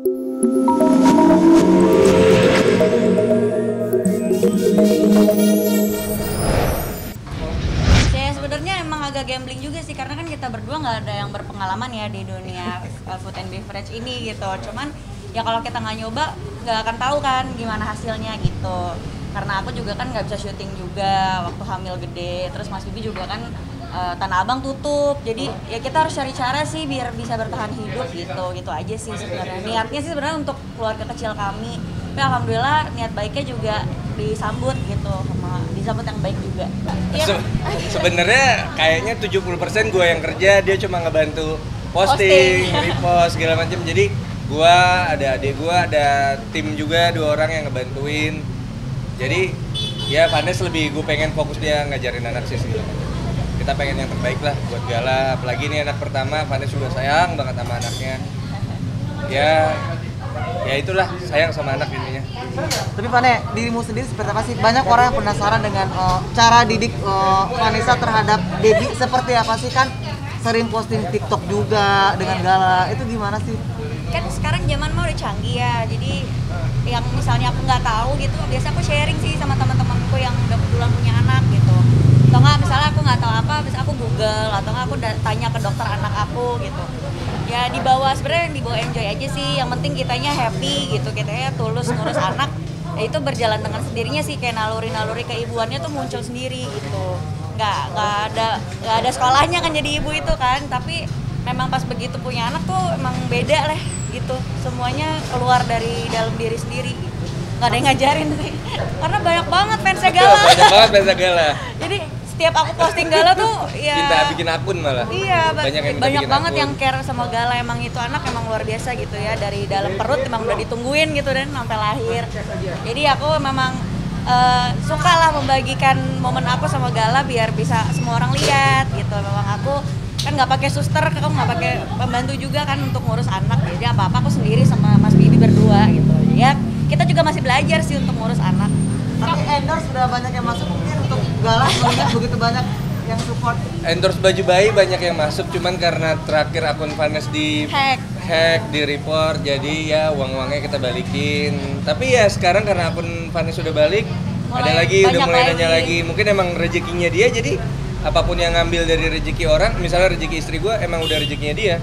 Ya sebenarnya emang agak gambling juga sih karena kan kita berdua nggak ada yang berpengalaman ya di dunia uh, food and beverage ini gitu. Cuman ya kalau kita nggak nyoba nggak akan tahu kan gimana hasilnya gitu. Karena aku juga kan nggak bisa syuting juga waktu hamil gede. Terus Mas Bibi juga kan uh, Tanah Abang tutup. Jadi ya kita harus cari cara sih biar bisa bertahan hidup gitu. Gitu aja sih sebenarnya. Niatnya sih sebenarnya untuk keluarga kecil kami. Tapi alhamdulillah niat baiknya juga disambut gitu sama disambut yang baik juga. Iya. Se- sebenarnya kayaknya 70% gue yang kerja dia cuma ngebantu Posting. posting, repost segala macam jadi gua ada adik gua ada tim juga dua orang yang ngebantuin jadi ya Vanes lebih gue pengen fokus dia ngajarin anak sih segala macam kita pengen yang terbaik lah buat Gala apalagi ini anak pertama Vanes juga sayang banget sama anaknya ya ya itulah sayang sama anak intinya Tapi Vane, dirimu sendiri seperti apa sih? Banyak orang yang penasaran dengan eh, cara didik eh, Vanessa terhadap baby seperti apa sih kan? Sering posting TikTok juga dengan Gala. Itu gimana sih? kan sekarang zaman mah udah canggih ya jadi yang misalnya aku nggak tahu gitu biasa aku sharing sih sama teman-temanku yang udah kebetulan punya anak gitu atau nggak misalnya aku nggak tahu apa bisa aku google atau nggak aku tanya ke dokter anak aku gitu. Ya dibawa sebenarnya yang dibawa enjoy aja sih. Yang penting kitanya happy gitu kitanya tulus ngurus anak. Ya itu berjalan dengan sendirinya sih kayak naluri-naluri keibuannya tuh muncul sendiri gitu. Nggak nggak ada nggak ada sekolahnya kan jadi ibu itu kan. Tapi memang pas begitu punya anak tuh emang beda lah gitu. Semuanya keluar dari dalam diri sendiri gitu. Nggak ada yang ngajarin sih. Karena banyak banget fansnya Gala banyak banget Benza Gala jadi setiap aku posting Gala tuh ya kita bikin akun malah Iya, ba- banyak yang banyak bikin banget akun. yang care sama Gala emang itu anak emang luar biasa gitu ya dari dalam perut emang udah ditungguin gitu dan sampai lahir. Jadi aku memang eh, suka lah membagikan momen aku sama Gala biar bisa semua orang lihat gitu. Memang aku kan nggak pakai suster, aku nggak pakai pembantu juga kan untuk ngurus anak. Jadi apa apa aku sendiri sama Mas Bibi berdua gitu. Ya kita juga masih belajar sih untuk ngurus anak. Tapi endorse sudah banyak yang masuk mungkin untuk Gala mengingat begitu banyak yang support. endorse baju bayi banyak yang masuk cuman karena terakhir akun Vanes di Hack. hack di report jadi ya uang uangnya kita balikin tapi ya sekarang karena akun Vanes sudah balik Mulai ada lagi udah mulai lagi. nanya lagi mungkin emang rezekinya dia jadi apa pun yang ngambil dari rezeki orang misalnya rezeki istri gua emang udah rezekinya dia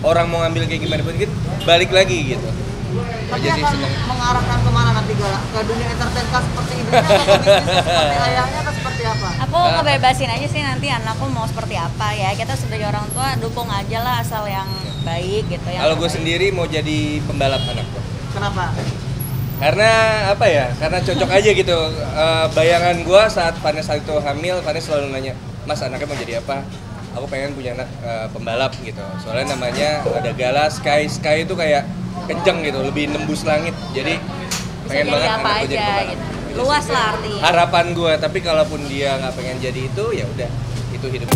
orang mau ngambil kayak gimana pun gitu balik lagi gitu Tapi akan mengarahkan ke mana nanti Gala? Ke dunia entertain seperti ibunya atau bisnis seperti ayahnya apa? Aku ngebebasin aja sih nanti anakku mau seperti apa ya. Kita sebagai orang tua dukung aja lah asal yang baik gitu ya. kalau gue sendiri mau jadi pembalap anak gua Kenapa? karena apa ya karena cocok aja gitu Eh, bayangan gua saat Vanessa itu hamil Vanessa selalu nanya mas anaknya mau jadi apa aku pengen punya anak eh, pembalap gitu soalnya namanya ada Gala Sky Sky itu kayak kenceng gitu lebih nembus langit jadi bisa pengen jadi banget apa anakku aja jadi pembalap gitu. Luas lah artinya. harapan gua tapi kalaupun dia nggak pengen jadi itu ya udah itu hidup